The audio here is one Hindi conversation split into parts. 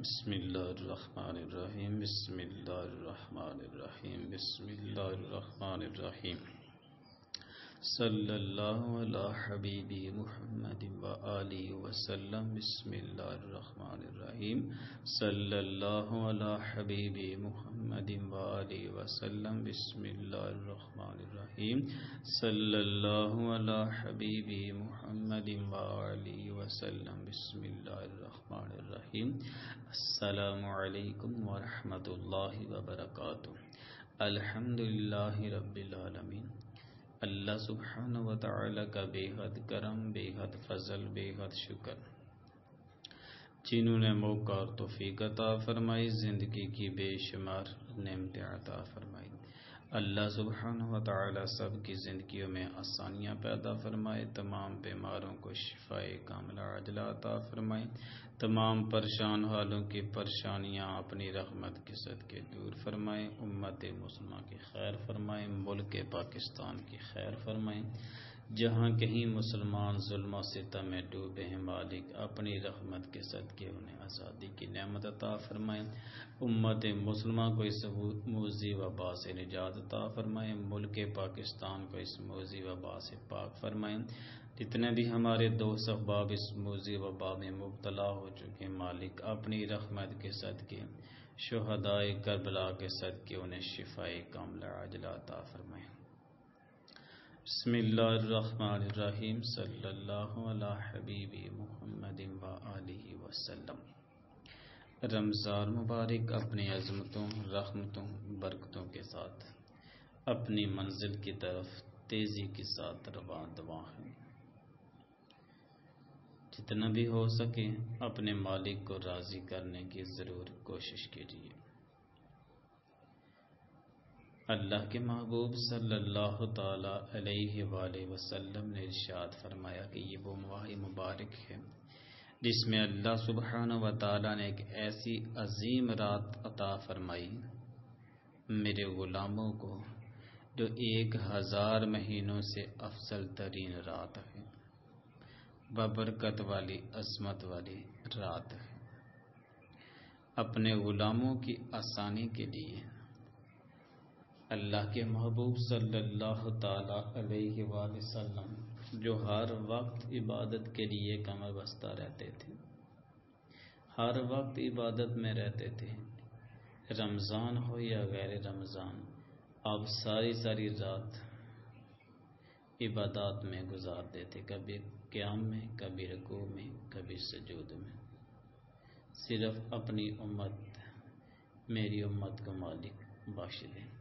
बसमीम बसमीम सल्लल्लाहु हबीबी मुहम्मद व आली वसल्लम बिस्मिल्लाहिर्रहमानिर्रहीम। सल्लल्लाहु हबीबी मुहम्मद व आली वसल्लम बिस्मिल्लाहिर्रहमानिर्रहीम। सल्लल्लाहु हबीबी मुहम्मद व आली वसल्लम बिस्मिल्लाहिर्रहमानिर्रहीम। अस्सलामु अलैकुम व रहमतुल्लाहि व बरकातुहू। अल्हम्दुलिल्लाहि रब्बिल आलमीन। अल्लाह सुबहान व का बेहद करम, बेहद फजल, बेहद शुक्र। जिन्होंने मौका और तोफ़ी अता फरमाई, ज़िंदगी की बेशुमार नमत अता फरमाई। अल्लाह सुबहान ताला सब की ज़िंदगी में आसानियाँ पैदा फरमाए, तमाम बीमारों को शिफाए कामला अजलाता फरमाए। तमाम परेशान हालों की परेशानियाँ अपनी रहमत के सदके दूर फरमाए। उम्मत मुसलमान की खैर फरमाए, मुल्क पाकिस्तान की खैर फरमाएँ। जहाँ कहीं मुसलमान जुल्म सितम में डूबे हैं मालिक, अपनी रहमत के सदके उन्हें आज़ादी की नमत अता फरमाएँ। उम्मत मुसलमान को इस मूजी वबा से निजात अता फरमाएँ। मुल्क पाकिस्तान को इस मूजी वबा से पाक फरमाएँ। जितने भी हमारे दोस्त अहबाब इस मूजी वबा में मुबतला हो चुके हैं, मालिक अपनी रहमत के सदके शहदाय करबला के सदके उन्हें शिफाए कामला अजलाता फरमाए। बसमीम हबीबी मुहम्मद वसल्लम। रमज़ान मुबारक अपनी अजमतों, रहमतों, बरकतों के साथ, अपनी मंजिल की तरफ़ तेज़ी के साथ रवा दवा है। जितना भी हो सके अपने मालिक को राज़ी करने की ज़रूर कोशिश कीजिए। अल्लाह के महबूब सल्लल्लाहु ताला अलैहि वसल्लम ने इरशाद फरमाया कि ये वो माह मुबारक है, जिसमें अल्लाह सुबहान व ताला ने एक ऐसी अजीम रात अता फरमाई, मेरे ग़ुलामों को, जो एक हज़ार महीनों से अफसल तरीन रात है बबरकत वाली असमत वाली रात है। अपने ग़ुलामों की आसानी के लिए अल्लाह के महबूब सल्लल्लाहु जो हर वक्त इबादत के लिए कमर बस्ता रहते थे। हर वक्त इबादत में रहते थे। रमज़ान हो या गैर रमज़ान, अब सारी सारी रात इबादत में गुजार देते कभी क्याम में, कभी रकू में, कभी सजूद में। सिर्फ़ अपनी उम्मत, मेरी उम्मत को मालिक बख्श दें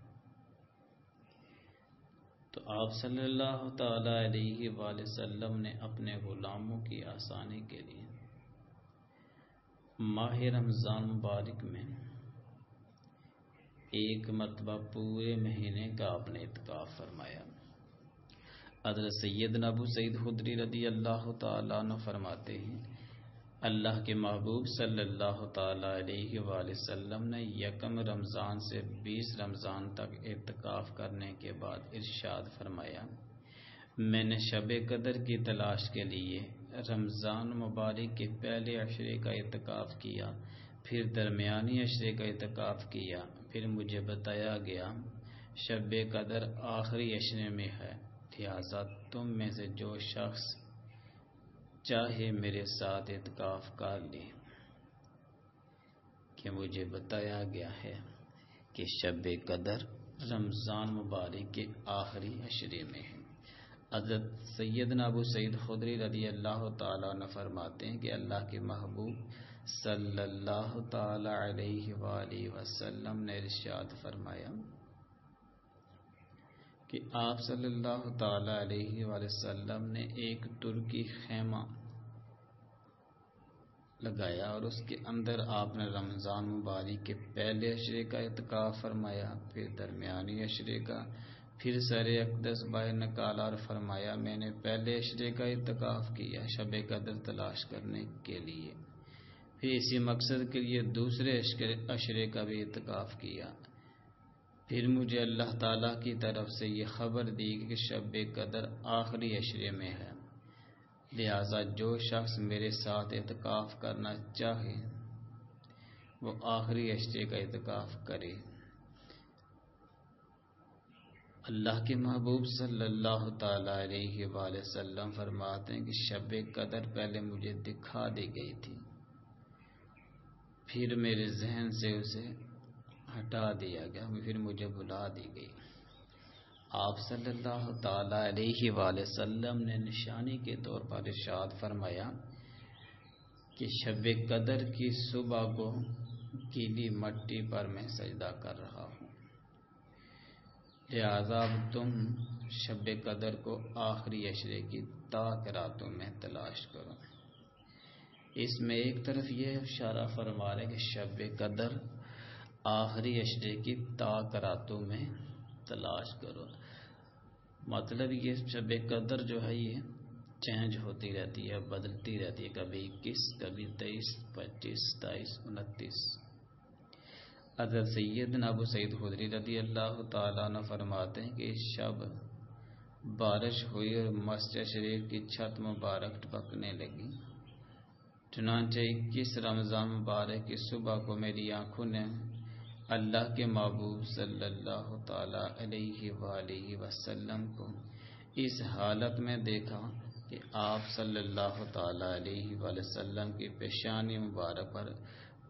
तो आप सल्लल्लाहु अलैहि वसल्लम ने अपने ग़ुलामों की आसानी के लिए माह रमज़ान मुबारक में एक मरतबा पूरे महीने का आपने इतकाफ़ फरमाया। हज़रत सैद नबू सईद खुदरी रदी अल्लाह तन फरमाते हैं अल्लाह के महबूब सल्लल्लाहु अलैहि वसल्लम ने यकम रमज़ान से बीस रमज़ान तक इतकाफ़ करने के बाद इरशाद फरमाया, मैंने शब कदर की तलाश के लिए रमज़ान मुबारक के पहले अशरे का इतकाफ़ किया, फिर दरमियानी अशरे का इतकाफ़ किया, फिर मुझे बताया गया, शब कदर आखिरी अशरे में है, लिहाजा तुम में से जो शख्स चाहे मेरे साथ इतकाफ कर ले, कि मुझे बताया गया है कि शब कदर रमज़ान मुबारक के आखिरी अशरे में है। हज़रत सैद नबू सईद खुदरी रदी अल्लाह फरमाते हैं कि अल्लाह के महबूब सल्लल्लाहु ने इरशाद फरमाया कि आप सल्लल्लाहु अलैहि वसल्लम ने एक तुर्की खेमा लगाया और उसके अंदर आपने रमज़ान मुबारक के पहले अशरे का इतकाफ़ फरमाया, फिर दरमियानी अशरे का, फिर सर अकदस बाय नकाला और फरमाया, मैंने पहले अशरे का इतकाफ़ किया शब कदर तलाश करने के लिए। फिर इसी मकसद के लिए दूसरे अशरे का भी इतकाफ़ किया। फिर मुझे अल्लाह ताला की तरफ़ से ये खबर दी कि शब कदर आखिरी अशरे में है। लिहाजा जो शख्स मेरे साथ इतकाफ़ करना चाहे, वो आखिरी अशरे का इतकाफ़ करे। अल्लाह के महबूब सल्लल्लाहु अलैहि वसल्लम फरमाते हैं कि शब कदर पहले मुझे दिखा दी गई थी, फिर मेरे जहन से उसे हटा दिया गया, फिर मुझे बुला दी गई। आप सल्लल्लाहु अलैहि वसल्लम ने निशानी के तौर पर इरशाद फरमाया कि शब कदर की सुबह को गीली मट्टी पर मैं सजदा कर रहा हूँ। लिहाजा तुम शब कदर को आखिरी अशरे की ताक रातों में तलाश करो। इसमें एक तरफ़ यह इशारा फरमा रहे कि शब कदर आखिरी अशरे की ताक रातों में तलाश करो। मतलब ये शब कदर जो है ये चेंज होती रहती है, बदलती रहती है, कभी इक्कीस, कभी तेईस, पच्चीस तेईस उनतीस। अदर सैद अबू सईद खुदरी रदी अल्लाह तन फरमाते हैं कि शब बारिश हुई और मस्जिद शरीफ की छत मुबारक टपकने लगी। चुनाचे इक्कीस रमज़ान मुबारक की सुबह को मेरी आँखों ने अल्लाह के महबूब सल्लल्लाहु अलैहि वसल्लम को इस हालत में देखा कि आप सल्लल्लाहु अलैहि वसल्लम की पेशानी मुबारक पर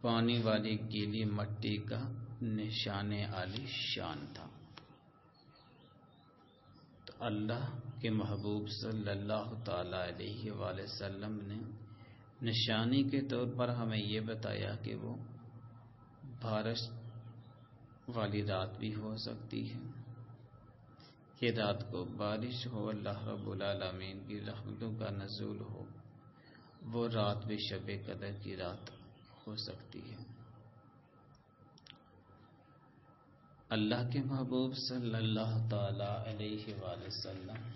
पानी वाली गीली मट्टी का निशान आली शान था। तो अल्लाह के महबूब सल्लल्लाहु अलैहि वसल्लम ने निशानी के तौर पर हमें ये बताया कि वो बारिश वाली रात भी हो सकती है। कि रात को बारिश हो, अल्लाह रब्बुल आलमीन की रहमतों का नजूल हो, वो रात भी शब कदर की रात हो सकती है। अल्लाह के महबूब सल्लल्लाहु अलैहि वसल्लम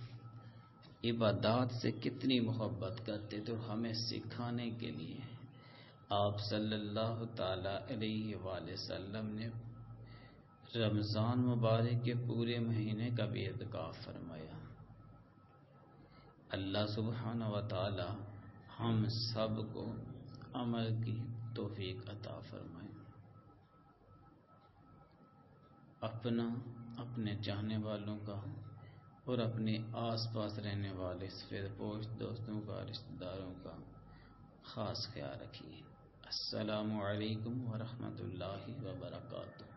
इबादत से कितनी मोहब्बत करते तो हमें सिखाने के लिए। आप सल्लल्लाहु अलैहि वसल्लम ने रमज़ान मुबारक के पूरे महीने का भी एहतिकाफ फरमाया। अल्लाह सुबहान व ताली हम सबको अमल की तोफीक अता फरमाए। अपना, अपने चाहने वालों का और अपने आसपास रहने वाले सफ़ेद पोश दोस्तों का, रिश्तेदारों का ख़ास ख्याल रखिए। असलकम वरहमल वर्का